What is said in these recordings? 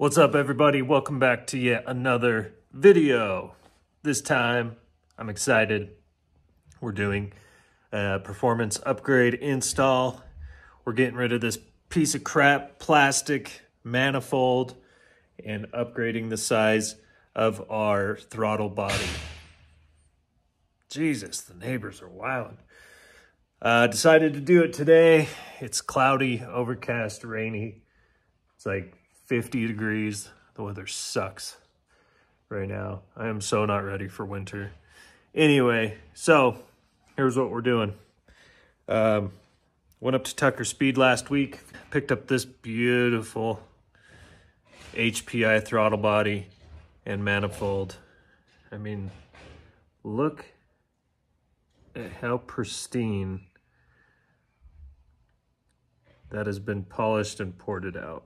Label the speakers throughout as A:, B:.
A: What's up everybody? Welcome back to yet another video. This time, I'm excited. We're doing a performance upgrade install. We're getting rid of this piece of crap plastic manifold and upgrading the size of our throttle body. Jesus, the neighbors are wild. Uh, decided to do it today. It's cloudy, overcast, rainy. It's like 50 degrees. The weather sucks right now. I am so not ready for winter. Anyway, so here's what we're doing. Um, went up to Tucker Speed last week, picked up this beautiful HPI throttle body and manifold. I mean, look at how pristine that has been polished and ported out.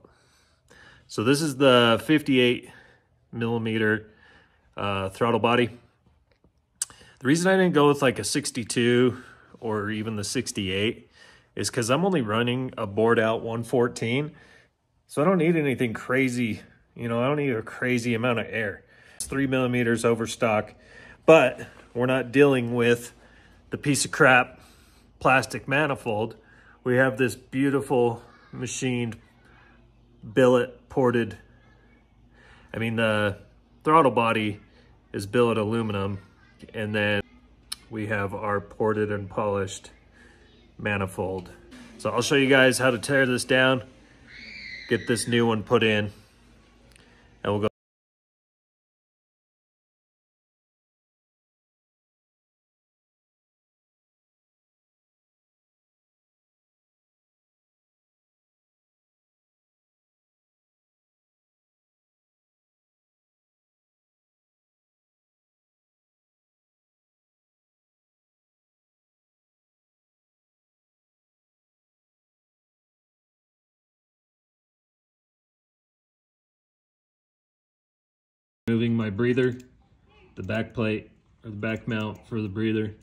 A: So this is the 58 millimeter uh, throttle body. The reason I didn't go with like a 62 or even the 68 is because I'm only running a bored out 114. So I don't need anything crazy. You know, I don't need a crazy amount of air. It's three millimeters over stock, but we're not dealing with the piece of crap plastic manifold. We have this beautiful machined billet ported. I mean, the throttle body is billet aluminum, and then we have our ported and polished manifold. So I'll show you guys how to tear this down, get this new one put in, and we'll go. Moving my breather, the back plate or the back mount for the breather.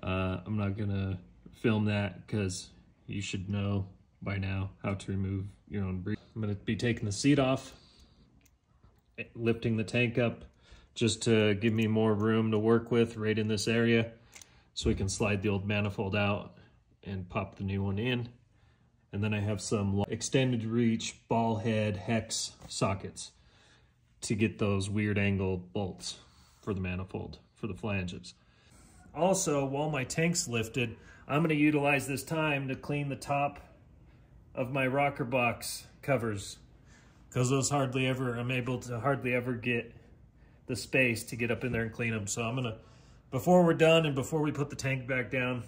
A: Uh, I'm not gonna film that because you should know by now how to remove your own breather. I'm gonna be taking the seat off, lifting the tank up just to give me more room to work with right in this area so we can slide the old manifold out and pop the new one in. And then I have some extended reach ball head hex sockets to get those weird angle bolts for the manifold, for the flanges. Also, while my tank's lifted, I'm gonna utilize this time to clean the top of my rocker box covers because those hardly ever, I'm able to hardly ever get the space to get up in there and clean them. So I'm gonna, before we're done and before we put the tank back down,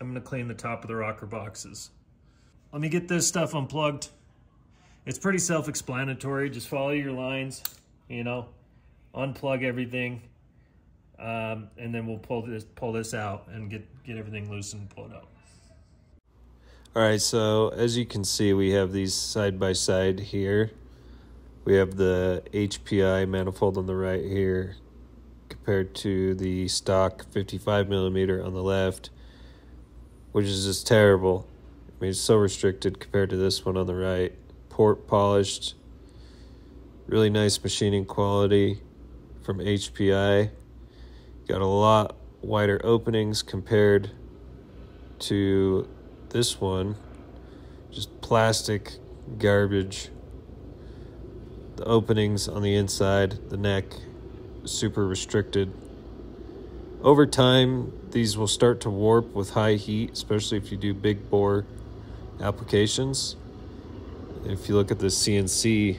A: I'm gonna clean the top of the rocker boxes. Let me get this stuff unplugged it's pretty self-explanatory. Just follow your lines, you know, unplug everything, um, and then we'll pull this pull this out and get get everything loose and pull it out.
B: All right, so as you can see, we have these side by side here. We have the HPI manifold on the right here compared to the stock 55 millimeter on the left, which is just terrible. I mean, it's so restricted compared to this one on the right port polished, really nice machining quality from HPI. Got a lot wider openings compared to this one. Just plastic garbage. The openings on the inside, the neck, super restricted. Over time, these will start to warp with high heat, especially if you do big bore applications if you look at the CNC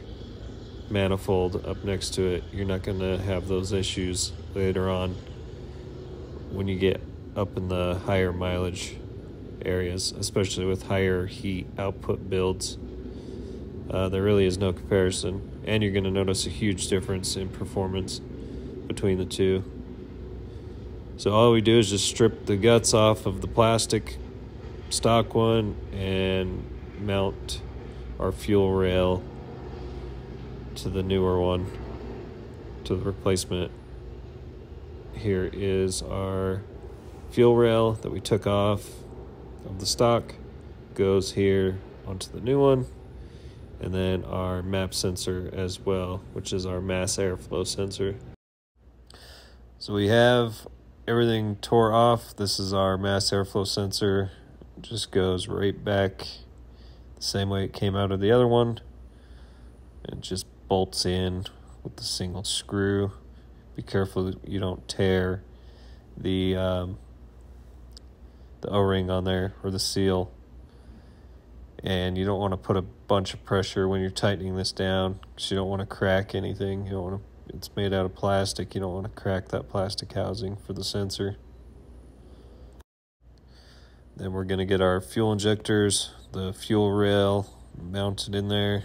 B: manifold up next to it, you're not going to have those issues later on when you get up in the higher mileage areas, especially with higher heat output builds. Uh, there really is no comparison, and you're going to notice a huge difference in performance between the two. So all we do is just strip the guts off of the plastic stock one and mount our fuel rail to the newer one, to the replacement. Here is our fuel rail that we took off of the stock, goes here onto the new one, and then our map sensor as well, which is our mass airflow sensor. So we have everything tore off. This is our mass airflow sensor. It just goes right back the same way it came out of the other one. It just bolts in with the single screw. Be careful you don't tear the um, the O-ring on there or the seal. And you don't want to put a bunch of pressure when you're tightening this down because you don't want to crack anything. You don't want to. It's made out of plastic. You don't want to crack that plastic housing for the sensor. Then we're going to get our fuel injectors, the fuel rail mounted in there.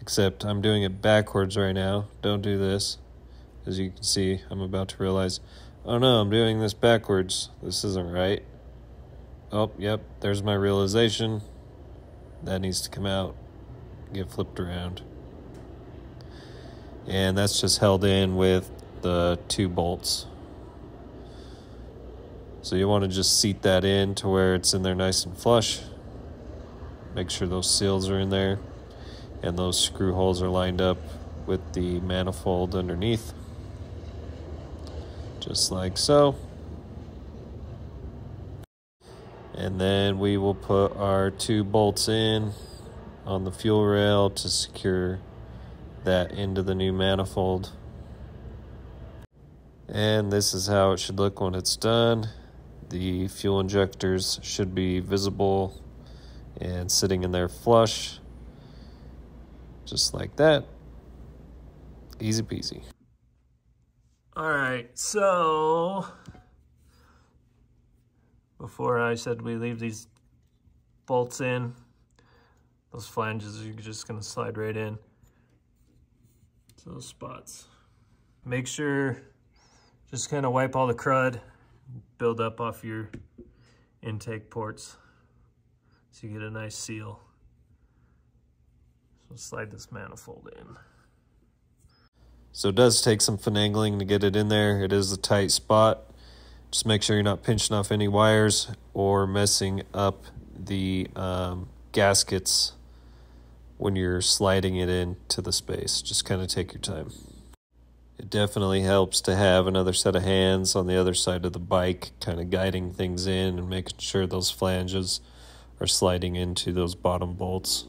B: Except I'm doing it backwards right now. Don't do this. As you can see, I'm about to realize, oh no, I'm doing this backwards. This isn't right. Oh, yep, there's my realization. That needs to come out, get flipped around. And that's just held in with the two bolts. So you want to just seat that in to where it's in there nice and flush. Make sure those seals are in there and those screw holes are lined up with the manifold underneath. Just like so. And then we will put our two bolts in on the fuel rail to secure that into the new manifold. And this is how it should look when it's done. The fuel injectors should be visible and sitting in there flush. Just like that. Easy peasy.
A: All right, so before I said we leave these bolts in. Those flanges are just gonna slide right in to those spots. Make sure, just kind of wipe all the crud, build up off your intake ports so you get a nice seal. So slide this manifold in.
B: So it does take some finagling to get it in there. It is a tight spot. Just make sure you're not pinching off any wires or messing up the um, gaskets when you're sliding it into the space. Just kind of take your time. It definitely helps to have another set of hands on the other side of the bike, kind of guiding things in and making sure those flanges are sliding into those bottom bolts.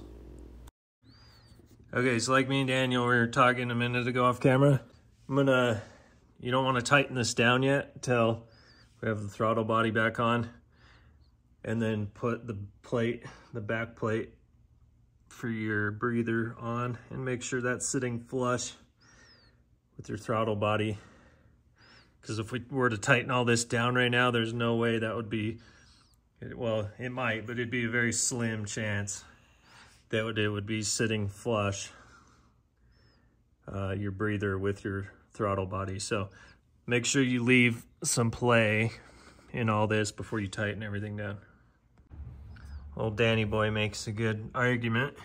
A: Okay, so like me and Daniel we were talking a minute ago off camera, I'm gonna, you don't want to tighten this down yet until we have the throttle body back on and then put the plate, the back plate for your breather on and make sure that's sitting flush with your throttle body. Because if we were to tighten all this down right now, there's no way that would be, well, it might, but it'd be a very slim chance that would, it would be sitting flush, uh, your breather with your throttle body. So make sure you leave some play in all this before you tighten everything down. Old Danny boy makes a good argument.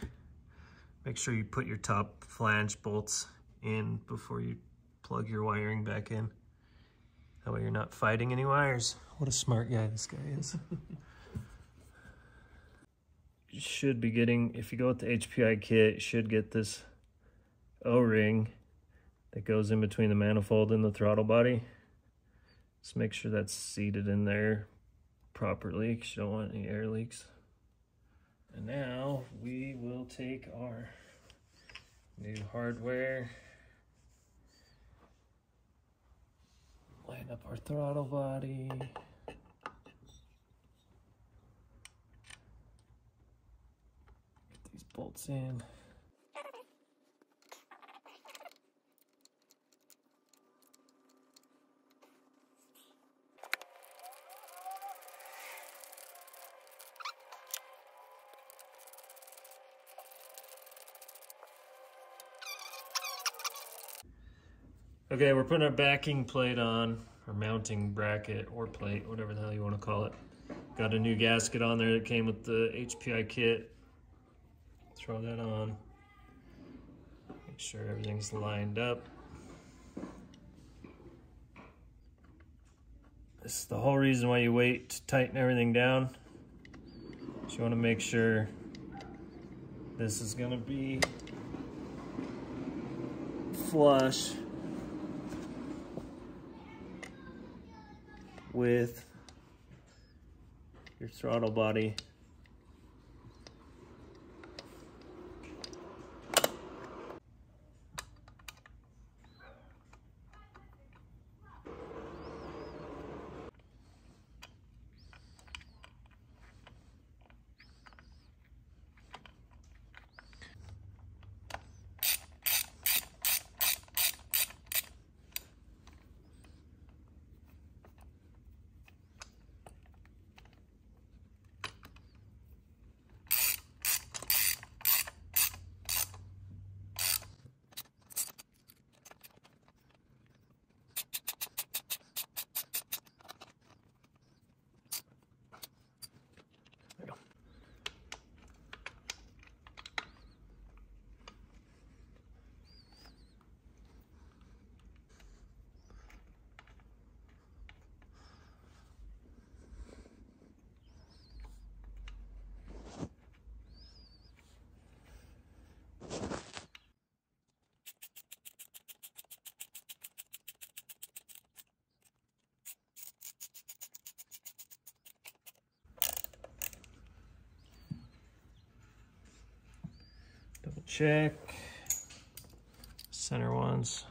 A: Make sure you put your top flange bolts in before you plug your wiring back in. That way you're not fighting any wires. What a smart guy this guy is. you should be getting, if you go with the HPI kit, you should get this O-ring that goes in between the manifold and the throttle body. Just make sure that's seated in there properly because you don't want any air leaks. And now we will take our new hardware, line up our throttle body. Get these bolts in. Okay, we're putting our backing plate on, or mounting bracket or plate, whatever the hell you want to call it. Got a new gasket on there that came with the HPI kit. Throw that on. Make sure everything's lined up. This is the whole reason why you wait to tighten everything down. So you want to make sure This is gonna be flush with your throttle body. Check. Center ones.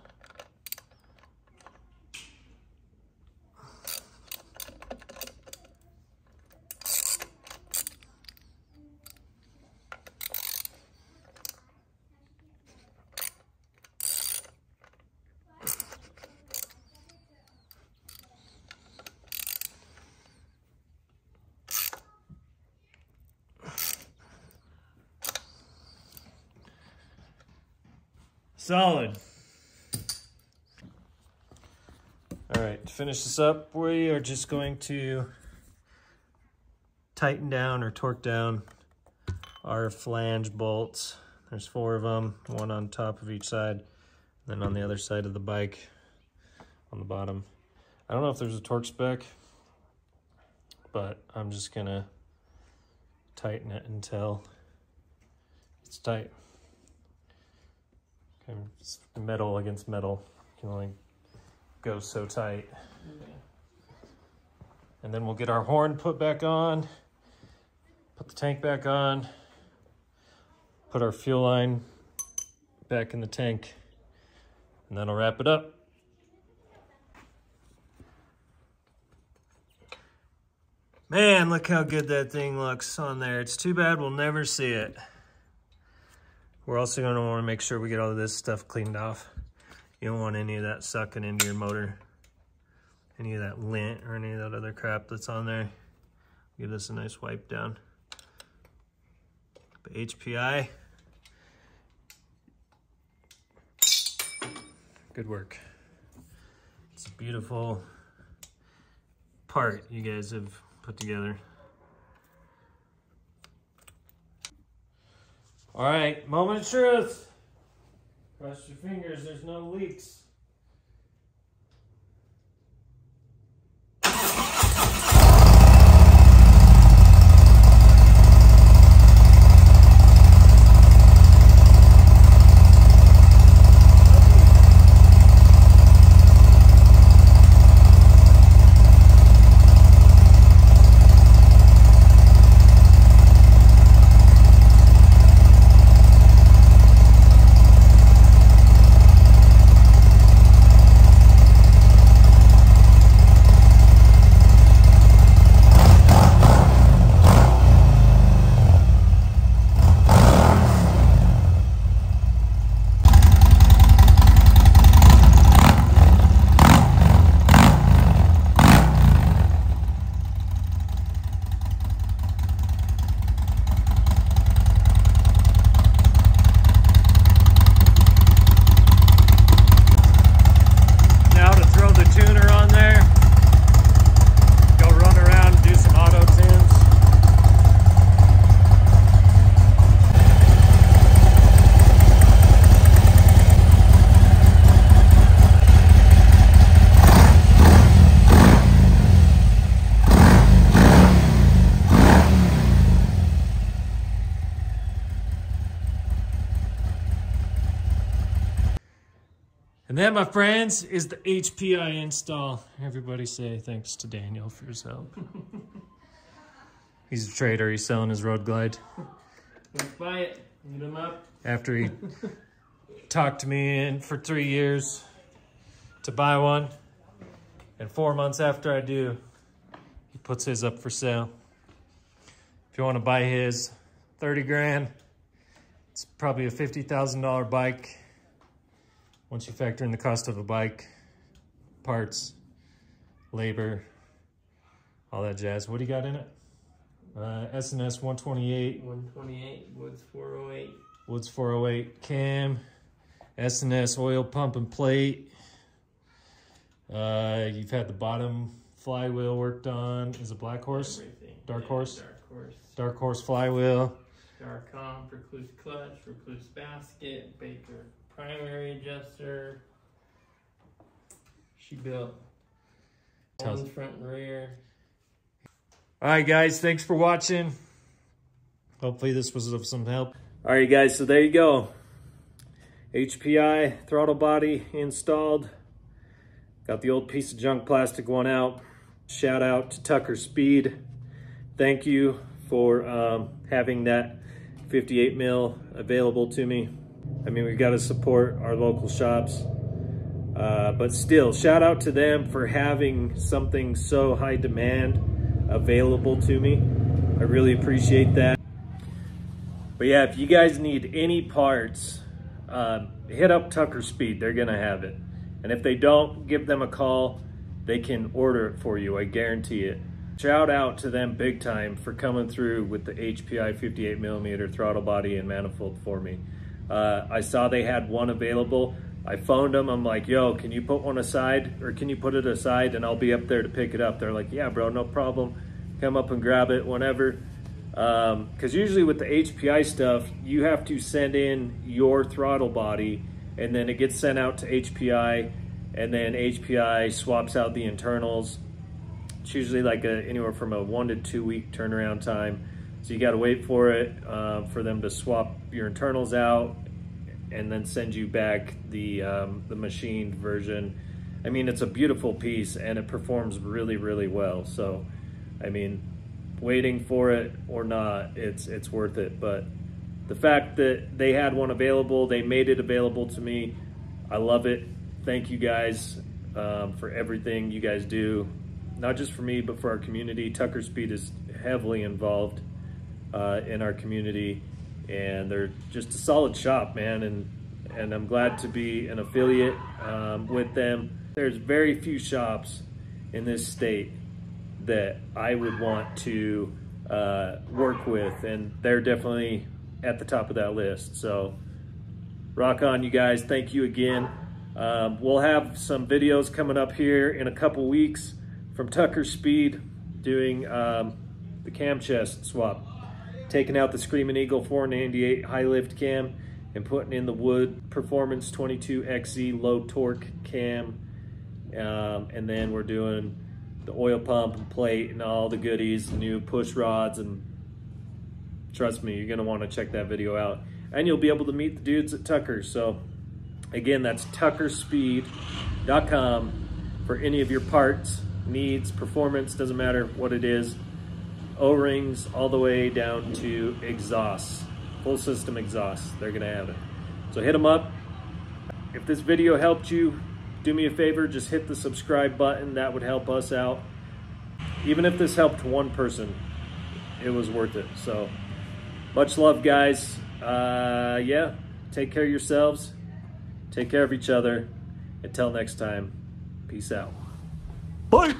A: Solid. All right, to finish this up, we are just going to tighten down or torque down our flange bolts. There's four of them, one on top of each side, then on the other side of the bike on the bottom. I don't know if there's a torque spec, but I'm just gonna tighten it until it's tight. Okay, it's metal against metal. Can only go so tight. And then we'll get our horn put back on, put the tank back on, put our fuel line back in the tank, and that'll wrap it up. Man, look how good that thing looks on there. It's too bad we'll never see it. We're also going to want to make sure we get all of this stuff cleaned off. You don't want any of that sucking into your motor. Any of that lint or any of that other crap that's on there. Give this a nice wipe down. But HPI, good work. It's a beautiful part you guys have put together. All right, moment of truth. Cross your fingers, there's no leaks. That, my friends, is the HPI install. Everybody say thanks to Daniel for his help. He's a trader. He's selling his Road Glide.
C: Let's buy it. Hit him up.
A: After he talked to me in for three years to buy one. And four months after I do, he puts his up for sale. If you want to buy his, 30 grand. It's probably a $50,000 bike. Once you factor in the cost of a bike, parts, labor, all that jazz. What do you got in it? Uh, S&S 128,
C: 128, Woods 408.
A: Woods 408 cam, S&S oil pump and plate. Uh, you've had the bottom flywheel worked on. Is it Black Horse?
C: Everything.
A: Dark
C: Yeah,
A: Horse?
C: Dark Horse.
A: Dark Horse flywheel.
C: Darcom, Rekluse clutch, Rekluse basket, Baker primary adjuster. She built
A: Tells-
C: on front and rear.
A: All right, guys, thanks for watching. Hopefully this was of some help. All right, guys, so there you go. HPI throttle body installed. Got the old piece of junk plastic one out. Shout out to Tucker Speed. Thank you for um, having that 58 mil available to me. I mean, we've got to support our local shops. Uh, but still, shout out to them for having something so high demand available to me. I really appreciate that. But yeah, if you guys need any parts, uh, hit up Tucker Speed. They're going to have it. And if they don't, give them a call. They can order it for you. I guarantee it. Shout out to them big time for coming through with the HPI 58 millimeter throttle body and manifold for me. Uh, I saw they had one available. I phoned them. I'm like, yo, can you put one aside or can you put it aside and I'll be up there to pick it up? They're like, yeah, bro, no problem. Come up and grab it whenever. Because um, usually with the HPI stuff, you have to send in your throttle body and then it gets sent out to HPI and then HPI swaps out the internals. It's usually like a, anywhere from a one to two week turnaround time. So you got to wait for it uh, for them to swap your internals out and then send you back the um, the machined version. I mean, it's a beautiful piece and it performs really, really well. So, I mean, waiting for it or not, it's it's worth it. But the fact that they had one available, they made it available to me. I love it. Thank you guys um, for everything you guys do, not just for me, but for our community. Tucker Speed is heavily involved uh, in our community, and they're just a solid shop, man. And and I'm glad to be an affiliate um, with them. There's very few shops in this state that I would want to uh, work with, and they're definitely at the top of that list. So, rock on, you guys. Thank you again. Um, we'll have some videos coming up here in a couple weeks from Tucker Speed doing um, the cam chest swap, taking out the Screaming Eagle 498 high lift cam and putting in the Wood Performance 22XZ low torque cam. Um, and then we're doing the oil pump and plate and all the goodies, new push rods, and trust me, you're gonna want to check that video out. And you'll be able to meet the dudes at Tucker. So again, that's tuckerspeed.com for any of your parts, needs, performance, doesn't matter what it is. O-rings all the way down to exhausts, full system exhausts, they're gonna have it. So hit them up. If this video helped you, do me a favor, just hit the subscribe button. That would help us out. Even if this helped one person, it was worth it. So much love, guys. Uh, yeah, take care of yourselves. Take care of each other. Until next time, peace out.
B: Bye.